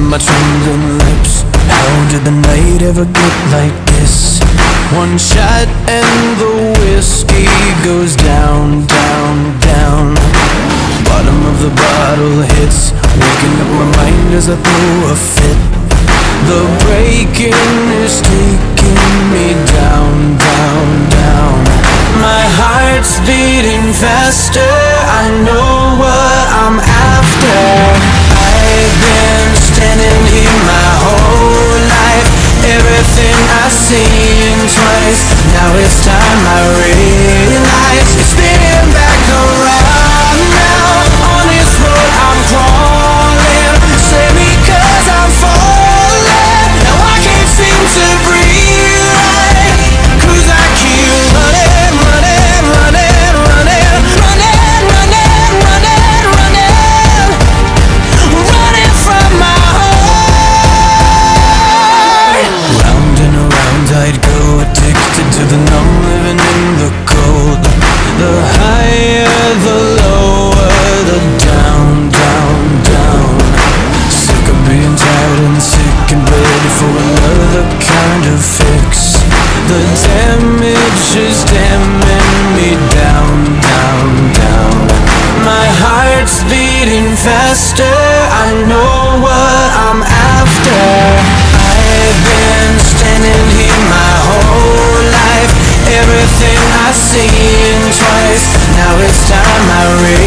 my trembling lips. How did the night ever get like this? One shot and the whiskey goes down, down, down. Bottom of the bottle hits. Waking up my mind as I throw a fit. The breaking is taking me down, down, down. My heart's beating faster another kind of fix. The damage is damning me down, down, down. My heart's beating faster. I know what I'm after. I've been standing here my whole life. Everything I've seen twice. Now it's time I realize